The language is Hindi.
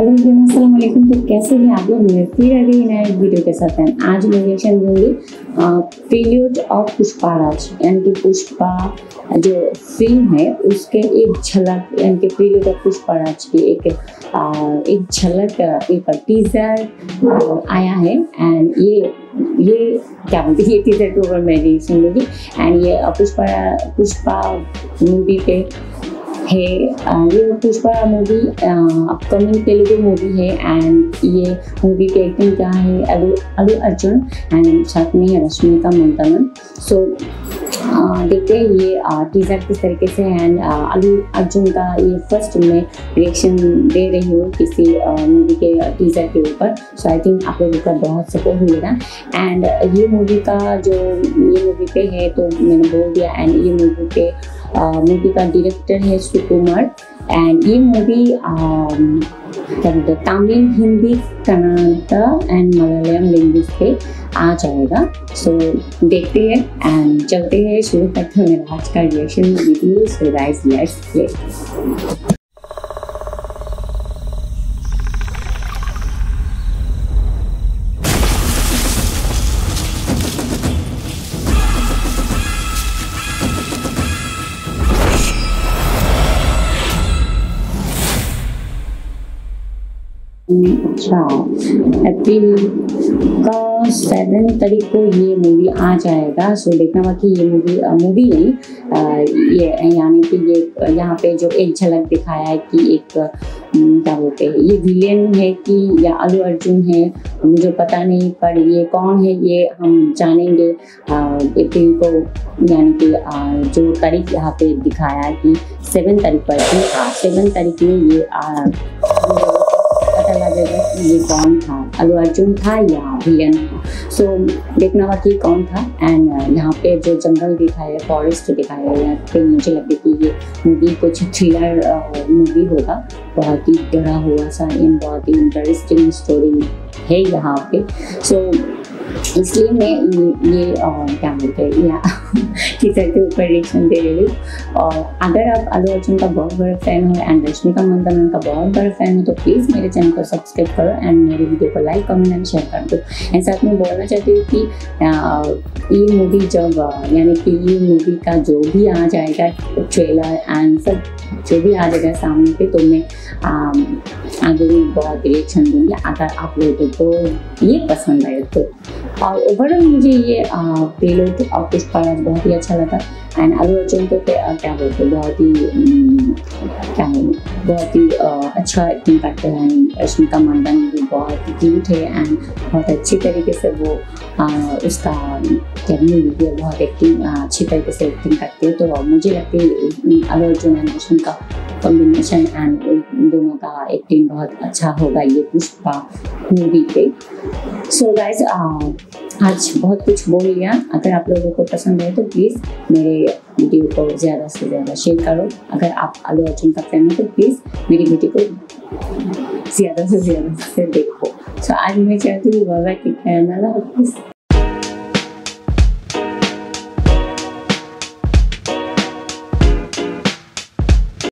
हेलो अस्सलाम वालेकुम तो कैसे हैं आप लोग मैं फिर आ गई नए वीडियो के साथ। हैं आज मैं रिएक्शन दूँगी पीरियड ऑफ़ पुष्पाराज यानी कि पुष्पा जो फ़िल्म है उसके एक झलक यानी कि पीरियड ऑफ़ पुष्पाराज की एक आ, एक झलक एक टीजर आया है। एंड ये ये क्या बोलते हैं ये टीजर के ऊपर मैं रिएक्शन दूँगी एंड ये पुष्पा पुष्पा मूवी पे है। ये Pushpa movie upcoming Telugu movie है एंड ये मूवी के एक्टिंग क्या है अल्लू अल्लू अर्जुन एंड साथ में रश्मिका मंदाना सो देखते हैं ये टीजर किस तरीके से एंड अलू अर्जुन का ये फ़र्स्ट मैं रिएक्शन दे रही हूँ किसी मूवी के टीजर के ऊपर। सो आई थिंक आप लोगों का बहुत सपोर्ट मिलेगा। एंड ये मूवी का जो, ये मूवी पे है तो मैंने बोल दिया एंड ये मूवी पे मूवी का डायरेक्टर है सुकुमार एंड ये मूवी क्या बोलते तमिल हिंदी कन्नाडा एंड मलयालम लैंग्वेज पे आ जाएगा। सो so, देखते हैं एंड चलते हैं शुरू करते हैं। आज का reaction video so guys let's play अच्छा। अप्रैल का सेवन तारीख को ये मूवी आ जाएगा। सो देखना बाकी ये मूवी मूवी नहीं ये यानी कि ये यहाँ पे जो एक झलक दिखाया है कि एक क्या बोलते हैं ये विलियन है कि या अल्लू अर्जुन है मुझे पता नहीं पर ये कौन है ये हम जानेंगे। अप्रैल को यानी कि जो तारीख यहाँ पे दिखाया है कि सेवन तारीख पर सेवन तारीख में ये आ, पता जाएगा कि ये कौन था? अलू अर्जुन था या विलियन था? सो so, देखना बाकी कौन था? एंड यहाँ पे जो जंगल दिखाया है फॉरेस्ट दिखाया है यहाँ मुझे लगे कि ये मूवी कुछ थ्रिलर मूवी होगा। बहुत ही डरा हुआ सा इन बहुत ही इंटरेस्टिंग स्टोरी है यहाँ पे। सो so, इसलिए मैं ये, क्या बोलते हैं या टीचर के ऊपर रिएक्शन दे रही हूँ। और अगर आप अल्लू अर्जुन का बहुत बड़ा फ़ैन हो एंड रश्मिका मंदाना का बहुत बड़ा फ़ैन हो तो प्लीज़ मेरे चैनल को सब्सक्राइब करो एंड मेरे वीडियो को लाइक कमेंट एंड शेयर कर दो। एंड साथ में बोलना चाहती हूँ कि ये मूवी जब यानी कि ये मूवी का जो भी आ जाएगा ट्रेलर एंड सब जो भी आ जाएगा सामने पे तो मैं आगे भी बहुत रिएक्शन दूँगी। अगर आप लोगों को ये पसंद आए तो। और ओवरऑल मुझे ये पेलोड और पुष्पाराज बहुत ही अच्छा लगा। एंड अल्लू अर्जुन तो क्या बोलते बहुत ही क्या बहुत ही अच्छा एक्टिंग करते हैं रश्मिका मंदन भी बहुत क्यूट है एंड बहुत अच्छी तरीके से वो उसका कैमरे वीडियो बहुत एक्टिंग अच्छी तरीके से एक्टिंग करते हैं। तो मुझे लगती है Allu Arjun and Rashmika combination and दोनों का एक्टिंग बहुत अच्छा होगा ये पुष्पा मूवी पे। सो गाइज़ आज बहुत कुछ बोल लिया। अगर आप लोगों को पसंद है तो प्लीज़ मेरे वीडियो को ज़्यादा से ज़्यादा शेयर करो। अगर आप अल्लू अर्जुन का फ़ैन हो तो प्लीज़ मेरी वीडियो को ज़्यादा से ज़्यादा से देखो। सो आज मैं चाहती हूँ बाबा की कहना